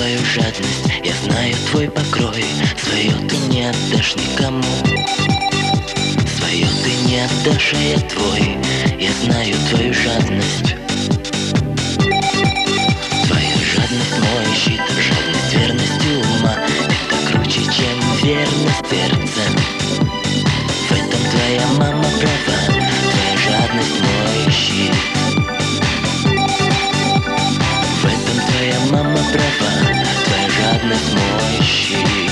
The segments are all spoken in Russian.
твою жадность, я знаю твой покрой Свое ты не отдашь никому. Свое ты не отдашь, а я твой Я знаю твою жадность. Твоя жадность мой щит Жадность верностью сердца В этом твоя мама права Твоя жадность мой щит. В этом твоя мама права Твоя жадность мой щит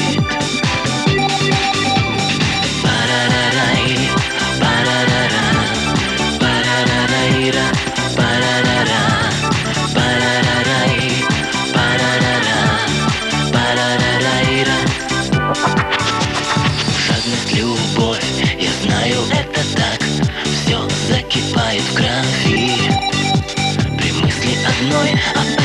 Любовь, я знаю это так. Все закипает в крови при мысли одной о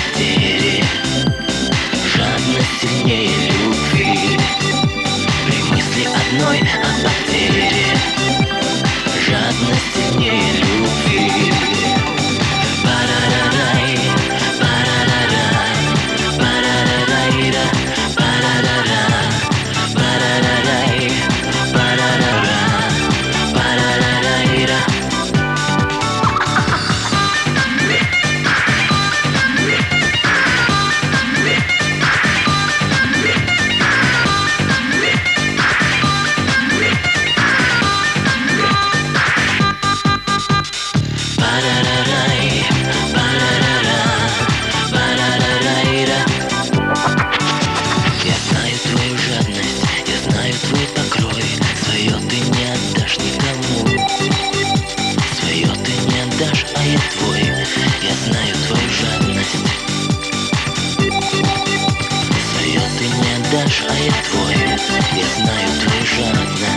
It's my pleasure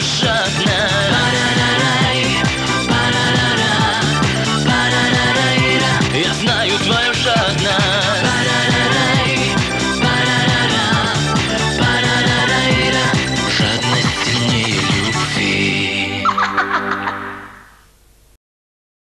Жадная.